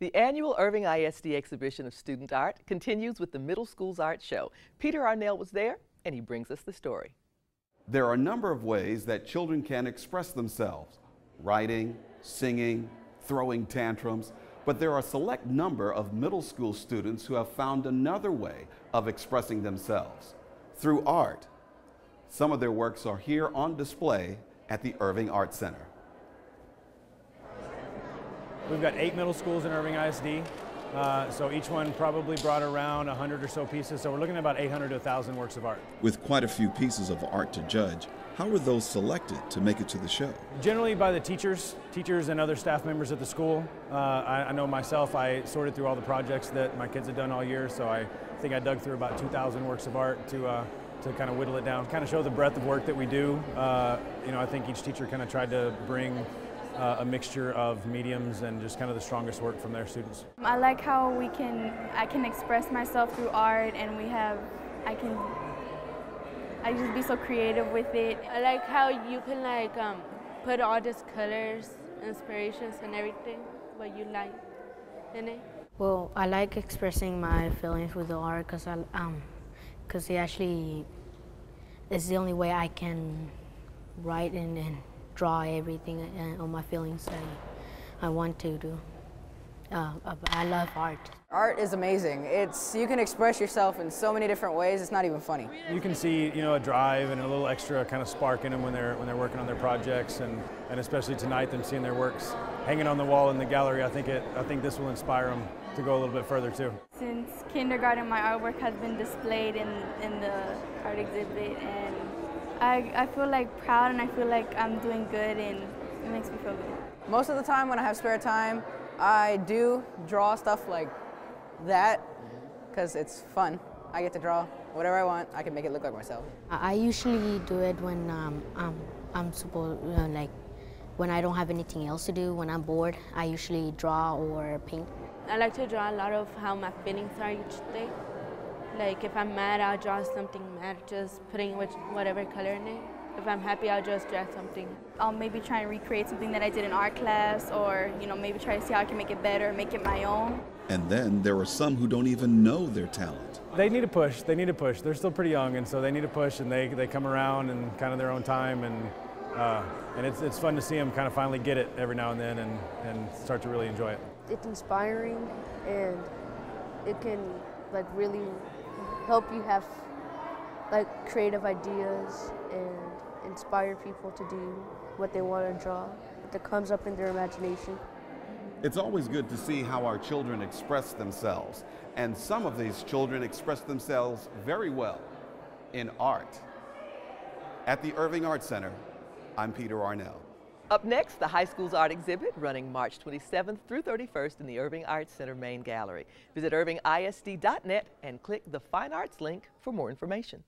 The annual Irving ISD exhibition of student art continues with the Middle School's Art Show. Peter Arnel was there and he brings us the story. There are a number of ways that children can express themselves writing, singing, throwing tantrums. But there are a select number of middle school students who have found another way of expressing themselves through art. Some of their works are here on display at the Irving Art Center. We've got eight middle schools in Irving ISD. Uh, so each one probably brought around 100 or so pieces. So we're looking at about 800 to 1,000 works of art. With quite a few pieces of art to judge, how were those selected to make it to the show? Generally by the teachers, teachers and other staff members at the school. Uh, I, I, know myself, I sorted through all the projects that my kids had done all year, so I think I dug through about 2,000 works of art to, uh, to kind of whittle it down, kind of show the breadth of work that we do. Uh, you know, I think each teacher kind of tried to bring uh, a mixture of mediums and just kind of the strongest work from their students. I like how we can, I can express myself through art and we have, I can, I just be so creative with it. I like how you can like um, put all these colors, inspirations and everything, what you like in it. Well, I like expressing my feelings with the art because I, um, cause it actually is the only way I can write and, and draw everything uh, on my feelings I, I want to do. Uh, I love art. Art is amazing. It's you can express yourself in so many different ways. It's not even funny. You can see, you know, a drive and a little extra kind of spark in them when they're when they're working on their projects, and and especially tonight, them seeing their works hanging on the wall in the gallery. I think it. I think this will inspire them to go a little bit further too. Since kindergarten, my artwork has been displayed in in the art exhibit, and I, I feel like proud and I feel like I'm doing good and it makes me feel good. Most of the time when I have spare time, I do draw stuff like that because it's fun. I get to draw whatever I want. I can make it look like myself. I usually do it when um, I'm, I'm supposed, uh, like, when I don't have anything else to do, when I'm bored, I usually draw or paint. I like to draw a lot of how my feelings are each day. Like if I'm mad, I'll draw something mad, just putting which, whatever color in it. If I'm happy, I'll just draw something. I'll maybe try and recreate something that I did in art class or, you know, maybe try to see how I can make it better, make it my own. And then there are some who don't even know their talent. They need a push. They need a push. They're still pretty young, and so they need a push, and they, they come around in kind of their own time, and uh, and it's, it's fun to see them kind of finally get it every now and then and, and start to really enjoy it. It's inspiring, and it can like really help you have like creative ideas and inspire people to do what they want to draw that comes up in their imagination. It's always good to see how our children express themselves. And some of these children express themselves very well in art. At the Irving Art Center, I'm Peter Arnel. Up next, the high school's art exhibit running March 27th through 31st in the Irving Arts Center main gallery. Visit irvingisd.net and click the Fine Arts link for more information.